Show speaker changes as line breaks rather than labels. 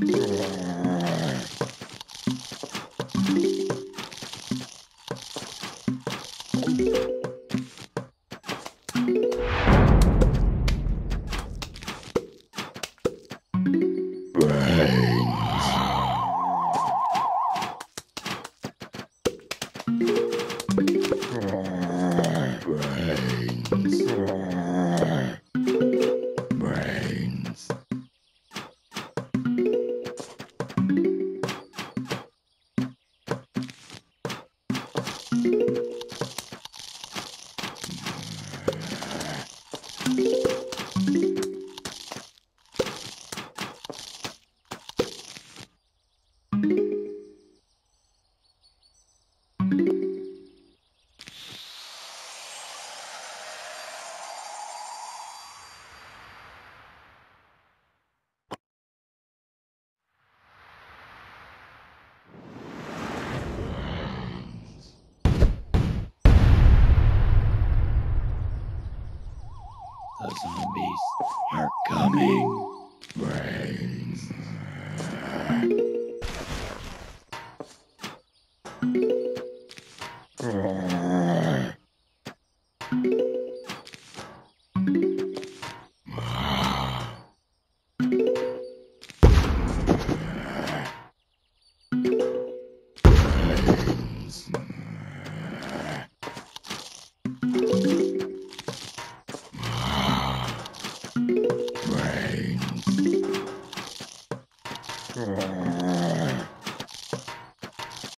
Brains. Coming. Brains.
Yeah.